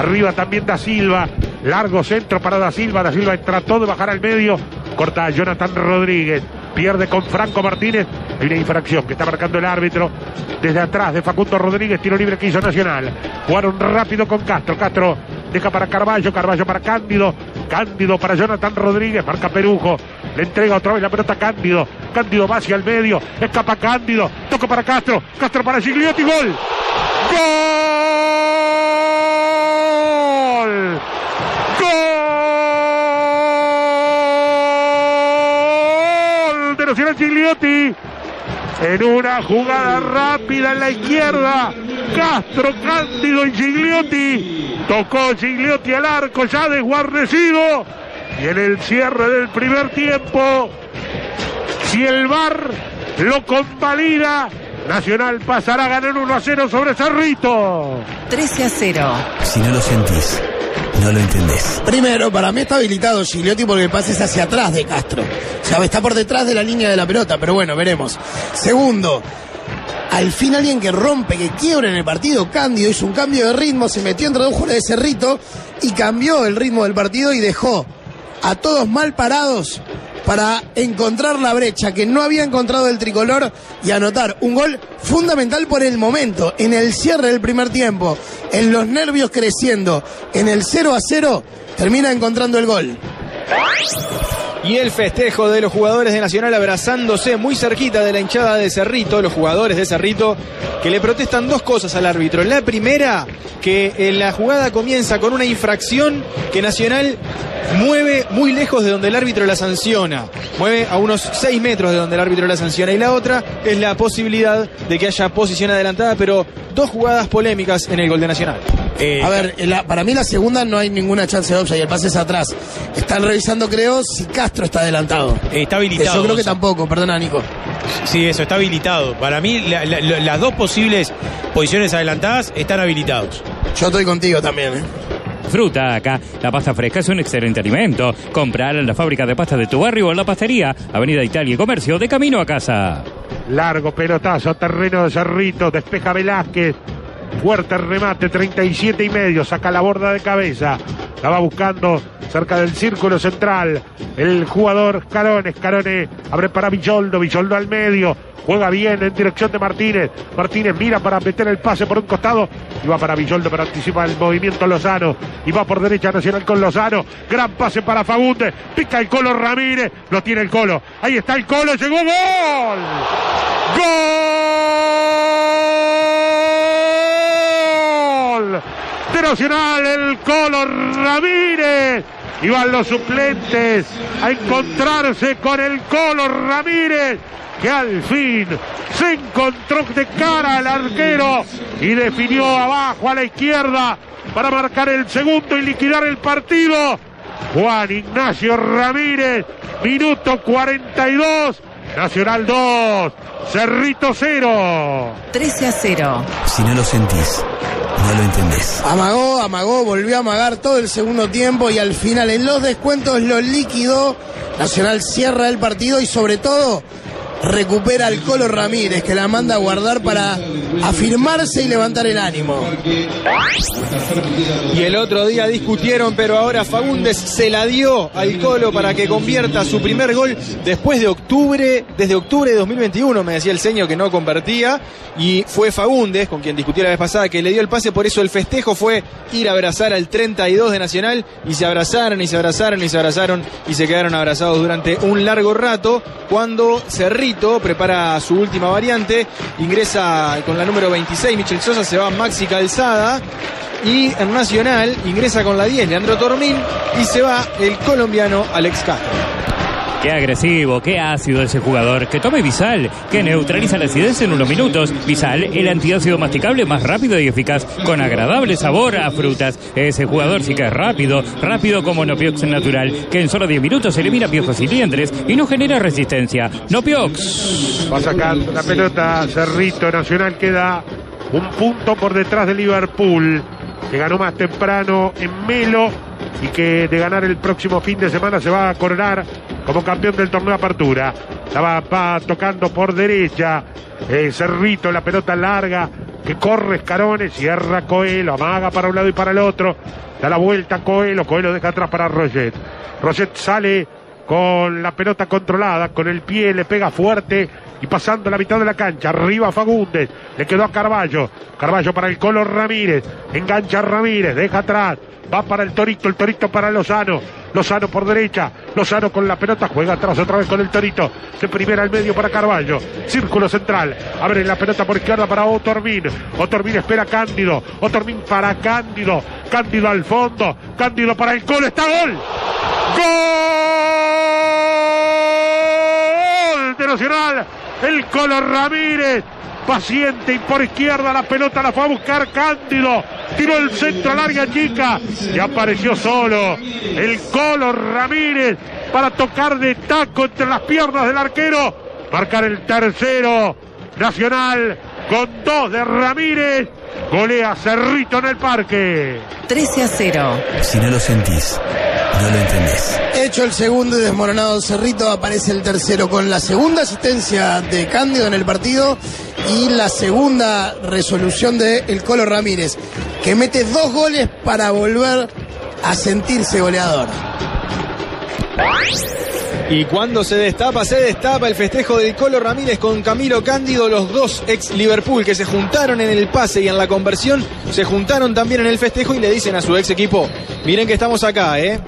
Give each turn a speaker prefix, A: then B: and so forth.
A: Arriba también Da Silva. Largo centro para Da Silva. Da Silva trató de bajar al medio. Corta a Jonathan Rodríguez. Pierde con Franco Martínez. Hay una infracción que está marcando el árbitro desde atrás de Facundo Rodríguez. Tiro libre que hizo Nacional. Jugaron rápido con Castro. Castro deja para Carballo. Carballo para Cándido. Cándido para Jonathan Rodríguez. Marca Perujo. Le entrega otra vez la pelota a Cándido. Cándido va hacia el medio. Escapa Cándido. Toca para Castro. Castro para Gigliotti. Gol. ¡Gol! De Nacional Gigliotti. En una jugada rápida en la izquierda. Castro, Cándido y Gigliotti. Tocó Gigliotti al arco ya desguarnecido. Y en el cierre del primer tiempo, si el VAR lo convalida, Nacional pasará a ganar 1 a 0 sobre Cerrito.
B: 13 a 0.
C: Si no lo sentís, no lo entendés.
D: Primero, para mí está habilitado Gigliotti porque el pase es hacia atrás de Castro. O sea, está por detrás de la línea de la pelota, pero bueno, veremos. Segundo, al fin alguien que rompe, que quiebra en el partido, Cándido hizo un cambio de ritmo, se metió entre dos jugadores de Cerrito y cambió el ritmo del partido y dejó a todos mal parados para encontrar la brecha que no había encontrado el tricolor y anotar un gol fundamental por el momento, en el cierre del primer tiempo, en los nervios creciendo, en el 0 a 0, termina encontrando el gol.
E: Y el festejo de los jugadores de Nacional abrazándose muy cerquita de la hinchada de Cerrito, los jugadores de Cerrito, que le protestan dos cosas al árbitro. La primera, que en la jugada comienza con una infracción que Nacional mueve muy lejos de donde el árbitro la sanciona. Mueve a unos 6 metros de donde el árbitro la sanciona. Y la otra es la posibilidad de que haya posición adelantada, pero dos jugadas polémicas en el gol de Nacional.
D: A ver, la- para mí la segunda no hay ninguna chance de offside, el pase es atrás. Están revisando, creo, si Castro está adelantado.
F: Está
D: Que
F: habilitado.
D: yo creo que tampoco, perdona Nico.
F: Sí, eso, está habilitado. Para mí, la- la- la- las dos posibles posiciones adelantadas están habilitados.
D: Yo estoy contigo también, ¿eh?
G: Fruta acá. La pasta fresca es un excelente alimento. Comprar en la fábrica de pasta de tu barrio o en la pastería. Avenida Italia y Comercio, de camino a casa.
A: Largo pelotazo, terreno de Cerrito, despeja Velázquez. Fuerte remate, 37 y medio, saca la borda de cabeza. La va buscando cerca del círculo central. El jugador Carones, Carones abre para Villoldo, Villoldo al medio. Juega bien en dirección de Martínez. Martínez mira para meter el pase por un costado y va para Villoldo, pero anticipa el movimiento Lozano. Y va por derecha Nacional con Lozano. Gran pase para Fagundes. Pica el Colo Ramírez. Lo tiene el Colo. Ahí está el Colo. Llegó. ¡Gol! Nacional, el Colo Ramírez. Y van los suplentes a encontrarse con el Colo Ramírez, que al fin se encontró de cara al arquero y definió abajo a la izquierda para marcar el segundo y liquidar el partido. Juan Ignacio Ramírez, minuto 42, Nacional 2, Cerrito 0.
B: 13 a 0.
C: Si no lo sentís, no lo entendés.
D: Amagó, amagó, volvió a amagar todo el segundo tiempo y al final en los descuentos lo liquidó. Nacional cierra el partido y sobre todo recupera al Colo Ramírez que la manda a guardar para afirmarse y levantar el ánimo.
E: Y el otro día discutieron, pero ahora Fagundes se la dio al Colo para que convierta su primer gol después de octubre, desde octubre de 2021, me decía el seño que no convertía, y fue Fagundes, con quien discutí la vez pasada, que le dio el pase, por eso el festejo fue ir a abrazar al 32 de Nacional, y se abrazaron, y se abrazaron, y se abrazaron, y se quedaron abrazados durante un largo rato, cuando Prepara su última variante, ingresa con la número 26, Michel Sosa, se va Maxi Calzada, y en Nacional ingresa con la 10 Leandro Tormín y se va el colombiano Alex Castro.
G: Qué agresivo, qué ácido ese jugador. Que tome Visal, que neutraliza la acidez en unos minutos. Visal, el antiácido masticable más rápido y eficaz, con agradable sabor a frutas. Ese jugador sí que es rápido, rápido como Nopiox natural, que en solo 10 minutos elimina piojos y liendres y no genera resistencia. Nopiox.
A: Va sacando la pelota Cerrito Nacional queda un punto por detrás de Liverpool, que ganó más temprano en Melo y que de ganar el próximo fin de semana se va a coronar como campeón del torneo Apertura. La va, tocando por derecha. eh, Cerrito, la pelota larga que corre Escarone, cierra Coelho, amaga para un lado y para el otro, da la vuelta a Coelho, Coelho deja atrás para Roget. Roget sale con la pelota controlada, con el pie le pega fuerte y pasando la mitad de la cancha, arriba Fagundes, le quedó a Carballo, Carballo para el Colo Ramírez, engancha Ramírez, deja atrás, va para el Torito, el Torito para Lozano, Lozano por derecha, Lozano con la pelota, juega atrás otra vez con el Torito, se primera al medio para Carballo, círculo central, abre la pelota por izquierda para Otormin, Otormin espera a Cándido, Otormin para Cándido, Cándido al fondo, Cándido para el Colo, está gol, gol de Nacional, el Colo Ramírez, paciente y por izquierda la pelota la fue a buscar Cándido. Tiró el centro al área chica y apareció solo el Colo Ramírez para tocar de taco entre las piernas del arquero. Marcar el tercero. Nacional con dos de Ramírez. Golea Cerrito en el parque.
B: 13 a 0.
C: Si no lo sentís, no lo entendés.
D: Hecho el segundo y desmoronado Cerrito, aparece el tercero con la segunda asistencia de Cándido en el partido y la segunda resolución de el Colo Ramírez, que mete dos goles para volver a sentirse goleador.
E: Y cuando se destapa, se destapa el festejo del Colo Ramírez con Camilo Cándido, los dos ex Liverpool que se juntaron en el pase y en la conversión, se juntaron también en el festejo y le dicen a su ex equipo, miren que estamos acá, ¿eh?